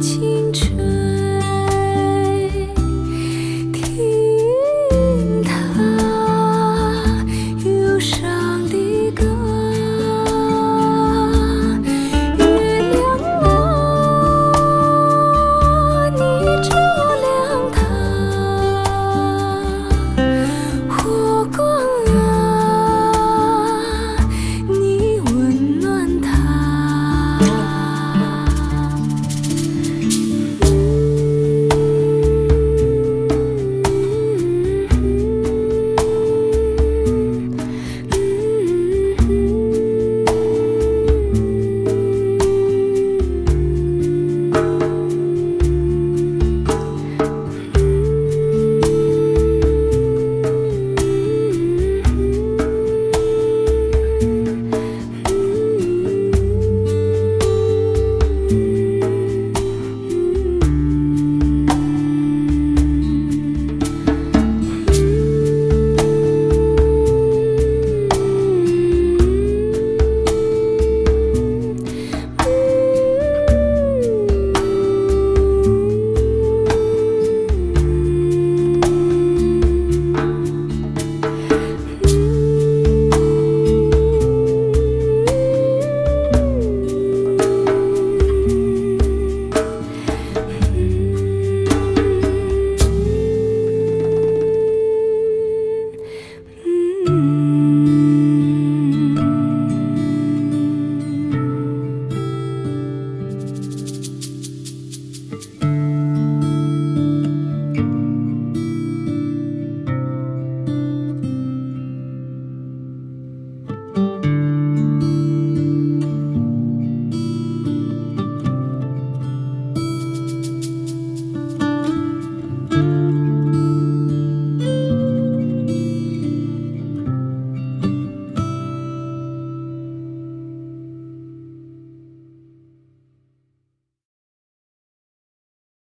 轻